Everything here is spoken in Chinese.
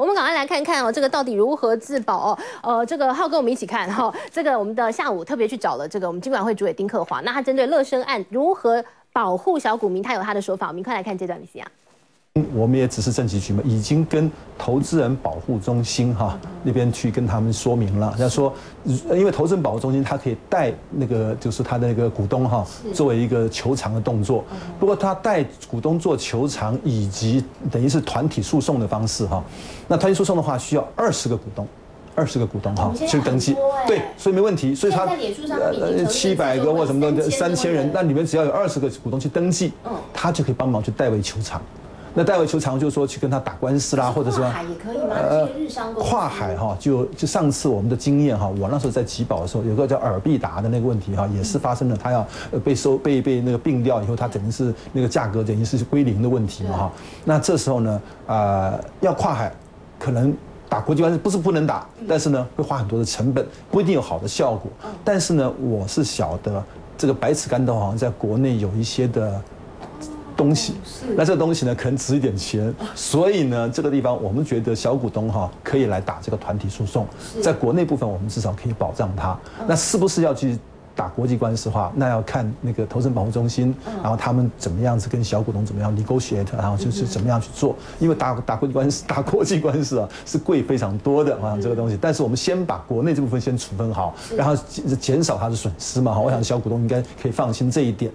我们赶快来看看哦，这个到底如何自保哦？呃，这个浩哥我们一起看哈。这个我们的下午特别去找了这个我们金管会主委丁克华，那他针对乐生案如何保护小股民，他有他的说法。我们快来看这段 VCR。我们也只是政企局嘛，已经跟投资人保护中心哈那边去跟他们说明了，他说，因为投资人保护中心他可以带那个就是他的那个股东哈作为一个求偿的动作，不过他带股东做求偿以及等于是团体诉讼的方式哈，那团体诉讼的话需要二十个股东，二十个股东哈去登记，对，所以没问题，所以他呃七百个或什么的三千人，那里面只要有二十个股东去登记，嗯，他就可以帮忙去代为求偿。那代为求偿就是说去跟他打官司啦，或者是跨海也可以吗？呃，跨海哈，就就上次我们的经验哈，我那时候在吉宝的时候，有个叫尔必达的那个问题哈，也是发生了，他要被收被被那个并掉以后，他等于是那个价格等于是归零的问题嘛哈。那这时候呢，啊，要跨海，可能打国际官司不是不能打，但是呢会花很多的成本，不一定有好的效果。但是呢，我是晓得这个白齿干豆好像在国内有一些的。东西，那这个东西呢，可能值一点钱，所以呢，这个地方我们觉得小股东哈可以来打这个团体诉讼，在国内部分我们至少可以保障他。那是不是要去打国际官司的话，那要看那个投资保护中心，然后他们怎么样子跟小股东怎么样 negotiate，然后就是怎么样去做。因为打打国际官司、打国际官司啊，是贵非常多的啊，这个东西。但是我们先把国内这部分先处分好，然后减少他的损失嘛。我想小股东应该可以放心这一点。